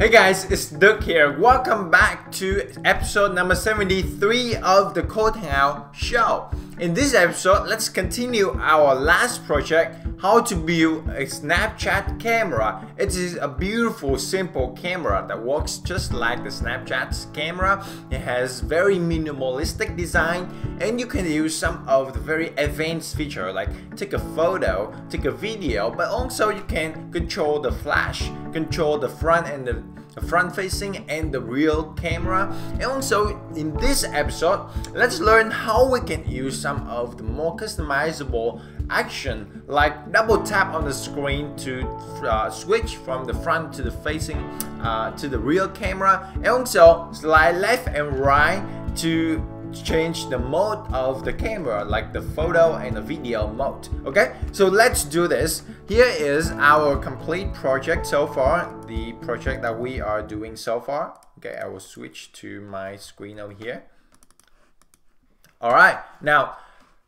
Hey guys, it's Duc here. Welcome back to episode number 73 of the Code Hangout show. In this episode, let's continue our last project, how to build a Snapchat camera. It is a beautiful, simple camera that works just like the Snapchat's camera. It has very minimalistic design and you can use some of the very advanced feature like take a photo, take a video, but also you can control the flash, control the front and the front facing and the rear camera. And also in this episode let's learn how we can use some of the more customizable action like double tap on the screen to uh, switch from the front to the facing uh, to the rear camera. And also slide left and right to change the mode of the camera like the photo and the video mode okay? So let's do this. Here is our complete project so far the project that we are doing so far. Okay I will switch to my screen over here. Alright now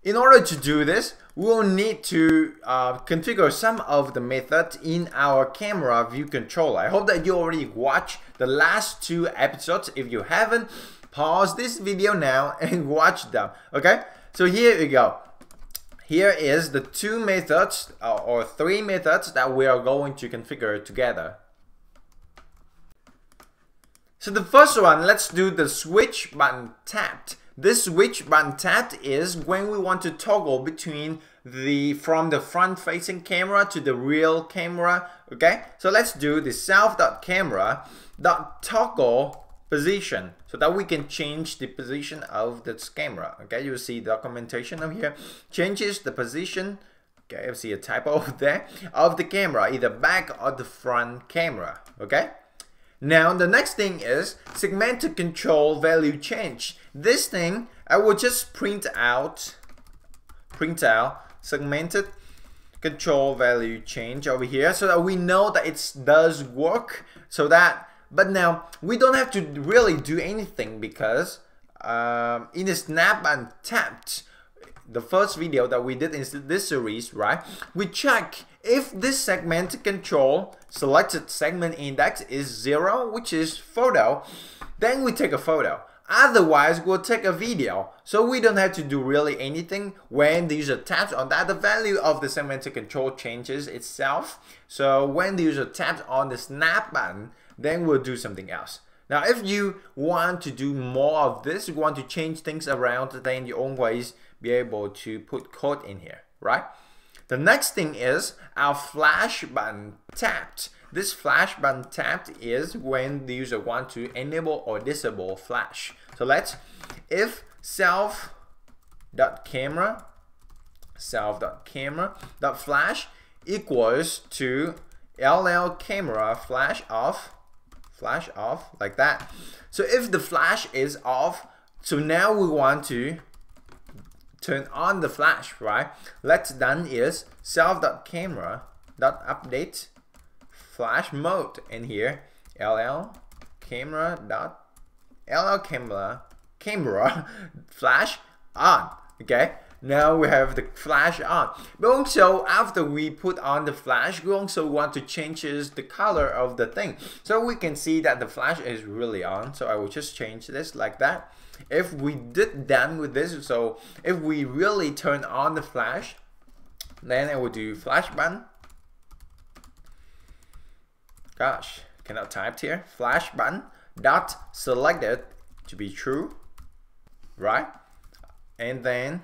in order to do this we'll need to uh, configure some of the methods in our camera view controller. I hope that you already watched the last two episodes. If you haven't pause this video now and watch them okay? So here we go. Here is the two methods uh, or three methods that we are going to configure together. So the first one let's do the switch button tapped this switch button tapped is when we want to toggle between the from the front facing camera to the real camera okay? So let's do the self dot camera dot toggle position so that we can change the position of the camera okay? You see documentation of here changes the position okay? You see a typo there of the camera either back or the front camera okay? Now the next thing is segmented control value change. This thing I will just print out print out segmented control value change over here so that we know that it does work so that but now we don't have to really do anything because um, in the snap and tapped, the first video that we did in this series, right? We check if this segment control selected segment index is zero, which is photo, then we take a photo. Otherwise, we'll take a video. So we don't have to do really anything when the user taps on that. The value of the segmented control changes itself. So when the user taps on the snap button, then we'll do something else. Now, if you want to do more of this, you want to change things around, then you always be able to put code in here, right? The next thing is our flash button tapped. This flash button tapped is when the user want to enable or disable flash. So let's, if self dot camera self dot camera dot flash equals to ll camera flash off flash off like that. So if the flash is off, so now we want to turn on the flash, right? Let's done is self.camera.update flash mode in here ll camera dot ll camera camera flash on okay now we have the flash on. But also after we put on the flash, we also want to change the color of the thing. So we can see that the flash is really on. So I will just change this like that. If we did done with this, so if we really turn on the flash, then I will do flash button. Gosh, cannot type here. Flash button dot selected to be true, right? And then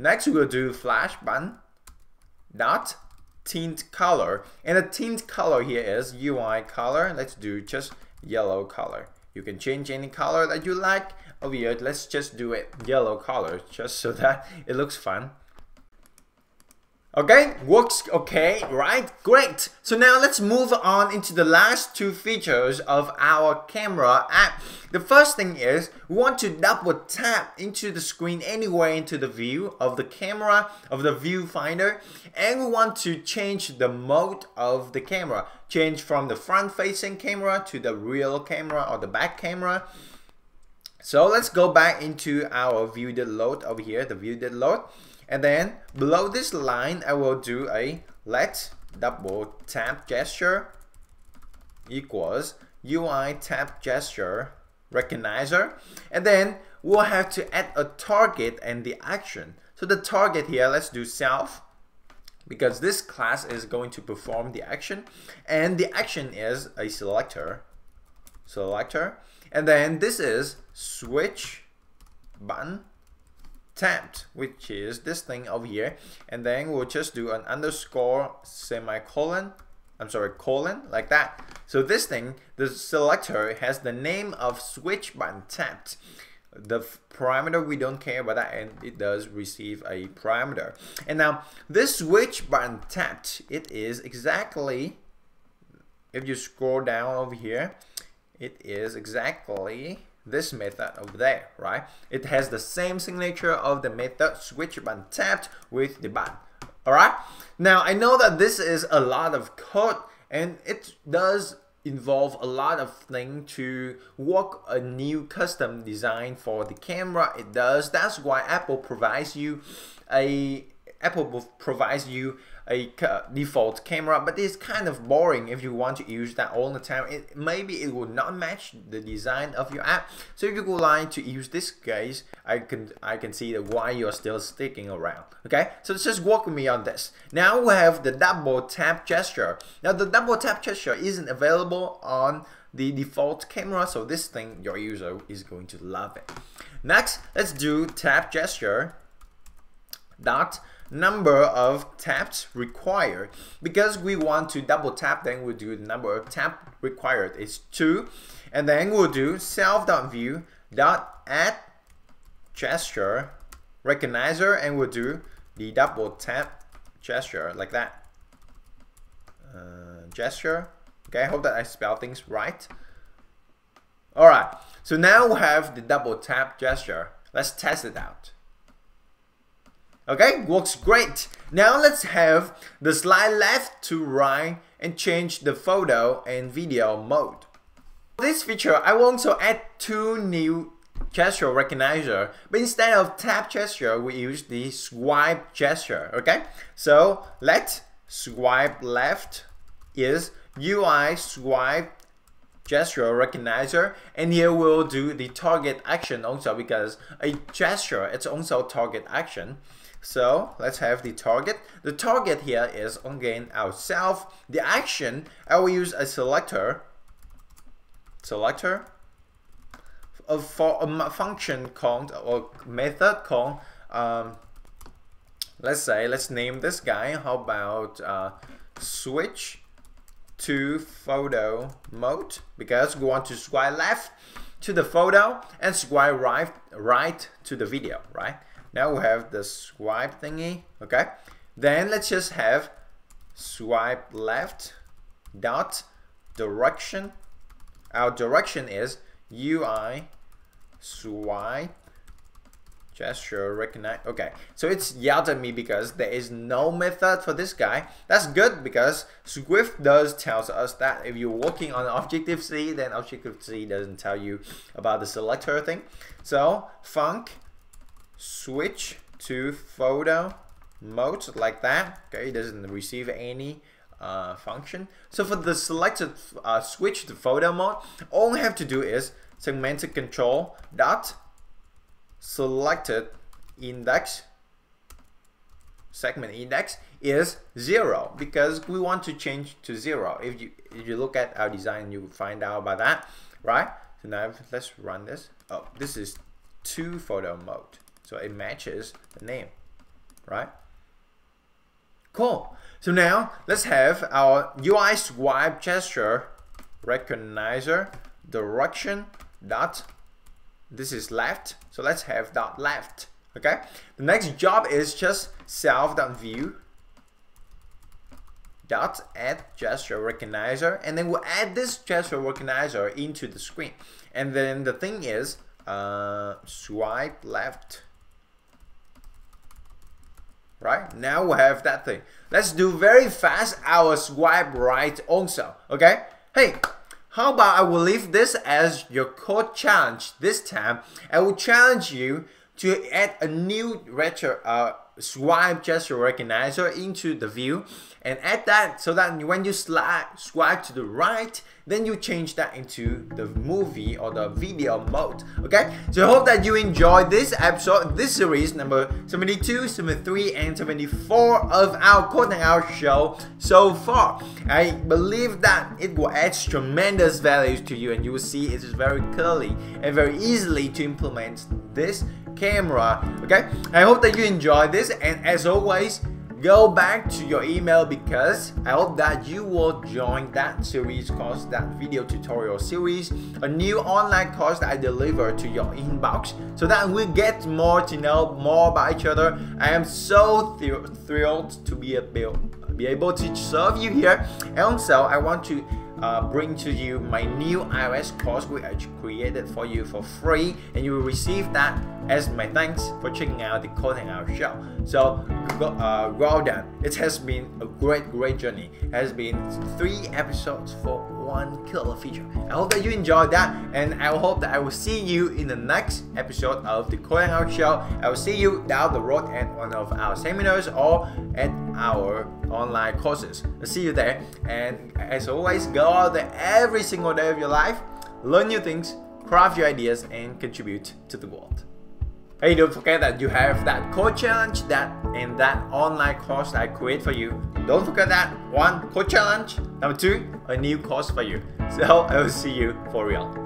Next we will do flash button dot tint color. And the tint color here is UI color. Let's do just yellow color. You can change any color that you like. Over here let's just do it yellow color just so that it looks fun Okay, works okay, right? Great. So now let's move on into the last two features of our camera app. The first thing is we want to double tap into the screen anywhere into the view of the camera, of the viewfinder, and we want to change the mode of the camera. Change from the front facing camera to the real camera or the back camera. So let's go back into our view did load over here, the view did load. And then below this line, I will do a let double tap gesture equals UI tap gesture recognizer. And then we'll have to add a target and the action. So the target here let's do self because this class is going to perform the action. And the action is a selector selector. And then this is switch button tapped which is this thing over here. And then we'll just do an underscore semicolon. I'm sorry colon like that. So this thing the selector has the name of switch button tapped. The parameter we don't care about that and it does receive a parameter. And now this switch button tapped it is exactly if you scroll down over here it is exactly this method over there right? It has the same signature of the method switch button tapped with the button all right now I know that this is a lot of code and it does involve a lot of things to work a new custom design for the camera. It does. That's why Apple provides you a Apple provides you a default camera but it's kind of boring if you want to use that all the time. It maybe it will not match the design of your app. So if you would like to use this case I can I can see that why you're still sticking around okay? So let's just work with me on this. Now we have the double tap gesture. Now the double tap gesture isn't available on the default camera so this thing your user is going to love it. Next let's do tap gesture dot number of taps required. Because we want to double tap, then we'll do the number of tap required is 2. And then we'll do self.view dot add gesture recognizer and we'll do the double tap gesture like that. Uh, gesture. Okay, I hope that I spell things right. Alright, so now we have the double tap gesture. Let's test it out. Okay, works great. Now let's have the slide left to right and change the photo and video mode. For this feature, I will also add two new gesture recognizer, but instead of tap gesture, we use the swipe gesture, okay? So let's swipe left is UI swipe gesture recognizer and here we'll do the target action also because a gesture it's also target action so let's have the target. The target here is again ourselves. The action, I will use a selector, selector, for a function called or method called, um, let's say, let's name this guy. How about uh, switch to photo mode because we want to swipe left to the photo and swipe right, right to the video, right? Now we have the swipe thingy, okay? Then let's just have swipe left dot direction. Our direction is UI swipe gesture recognize. Okay, so it's yelled at me because there is no method for this guy. That's good because Swift does tells us that if you're working on Objective-C, then Objective-C doesn't tell you about the selector thing. So func switch to photo mode like that. Okay, it doesn't receive any uh, function. So for the selected uh, switch to photo mode, all we have to do is segmented control dot selected index segment index is zero because we want to change to zero. If you if you look at our design, you find out about that, right? So now let's run this. Oh, this is two photo mode. So it matches the name, right? Cool. So now let's have our UI swipe gesture recognizer direction dot this is left so let's have dot left okay the next job is just self dot view dot add gesture recognizer and then we'll add this gesture recognizer into the screen and then the thing is uh, swipe left right? Now we have that thing. Let's do very fast our swipe right also, okay? Hey, how about I will leave this as your code challenge this time. I will challenge you to add a new retro, uh, swipe gesture recognizer into the view. And add that so that when you slide swipe to the right then you change that into the movie or the video mode okay? So I hope that you enjoyed this episode this series number 72 73 and 74 of our Code Hangout show so far. I believe that it will add tremendous value to you and you will see it is very clearly and very easily to implement this camera okay I hope that you enjoyed this and as always go back to your email because I hope that you will join that series course, that video tutorial series, a new online course that I deliver to your inbox so that we get more to know more about each other. I am so thrilled to be able, be able to serve you here. And also, I want to uh, bring to you my new iOS course which I created for you for free and you will receive that as my thanks for checking out the Code Hangout show. So uh, well done. It has been a great, great journey. It has been three episodes for one killer feature. I hope that you enjoyed that and I hope that I will see you in the next episode of the Code Hangout show. I will see you down the road at one of our seminars or at our online courses. I'll see you there and as always go out there every single day of your life, learn new things, craft your ideas and contribute to the world. Hey, don't forget that you have that code challenge that and that online course I create for you. Don't forget that one code challenge. Number two, a new course for you. So I will see you for real.